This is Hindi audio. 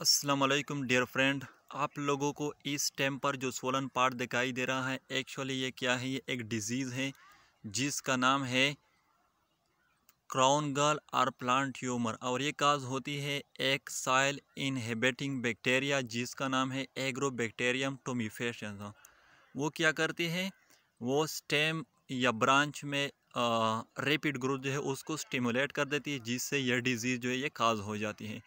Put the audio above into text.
अस्सलाम वालेकुम, डियर फ्रेंड। आप लोगों को इस स्टेम पर जो सोलन पार्ट दिखाई दे रहा है एक्चुअली ये क्या है, ये एक डिज़ीज़ है, जिसका नाम है crown gall or plant tumor और ये काज होती है एक साइल इनहेबिटिंग बैक्टीरिया जिसका नाम है एग्रो बैक्टेरियम टोमीफेशन वो क्या करती है, वो स्टेम या ब्रांच में रेपिड ग्रोथ जो है, उसको स्टिमुलेट कर देती है, जिससे यह डिज़ीज़ जो है, ये काज हो जाती है।